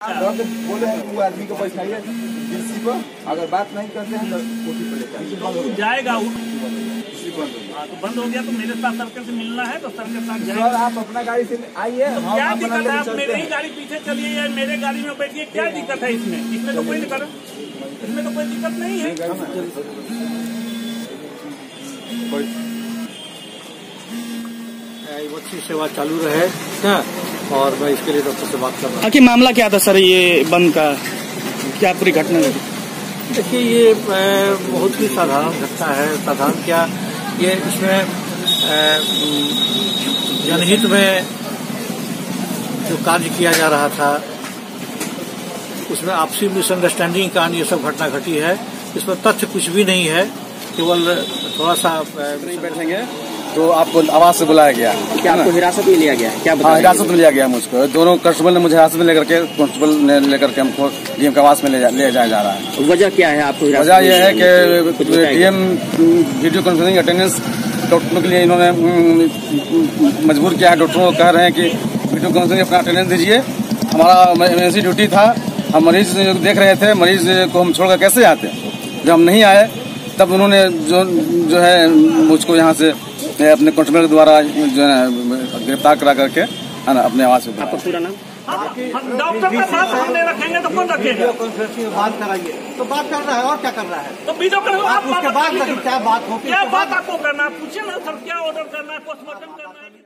तो बोले वो आदमी को बैठाइए डीसी को अगर बात नहीं करते हैं तो कोठी। तो जाएगा हो। हाँ, तो बंद हो गया तो मेरे साथ सर्कल से मिलना है तो सर्कल साथ सर जाएगा आप अपना गाड़ी से आइए हम क्या दिक्कत है? आप मेरे ही गाड़ी पीछे चलिए या मेरे गाड़ी में बैठिए क्या दिक्कत है इसमें? इसमें तो कोई दिक्कत इसमें तो कोई दिक्कत नहीं है। अच्छी सेवा चालू रहे हाँ, और मैं इसके लिए डॉक्टर से बात कर रहा हूँ। मामला क्या था सर ये बंद का? क्या पूरी घटना रही देखिए ये बहुत ही साधारण घटना है। साधारण क्या ये इसमें जनहित में जो कार्य किया जा रहा था उसमें आपसी मिसअंडरस्टैंडिंग कारण ये सब घटना घटी है। इसमें तथ्य कुछ भी नहीं है। केवल थोड़ा सा बैठेंगे? तो आपको आवाज़ से बुलाया गया। क्या आपको हिरासत में लिया गया? क्या हाँ हिरासत में लिया गया मुझको। दोनों कांस्टेबल ने मुझे हिरासत में लेकर के कांस्टेबल ने लेकर के हमको डीएम के आवास में ले, जा, ले जाया जा रहा है। वजह क्या है आपको वजह यह है की? डीएम वीडियो कॉन्फ्रेंसिंग अटेंडेंस डॉक्टरों के लिए इन्होंने मजबूर किया है। डॉक्टरों को कह रहे हैं कि वीडियो कॉन्फ्रेंसिंग अपना अटेंडेंस दीजिए। हमारा इमरजेंसी ड्यूटी था। हम मरीज़ देख रहे थे। मरीज़ को हम छोड़कर कैसे आते? जब हम नहीं आए तब उन्होंने जो जो है मुझको यहाँ से अपने कंट्रोलर के द्वारा जो है गिरफ़्तार करा करके है ना अपने आवास में आपका पूरा नाम? डॉक्टर का साथ हमने रखेंगे तो कौन रखेगा? बात कराइए। तो बात कर रहा है और क्या कर रहा है? तो वीडियो करो आप उसके बाद क्या बात हो क्या बात आपको करना है? पूछिए ना सर क्या ऑर्डर करना है पोस्टमार्टम करना है?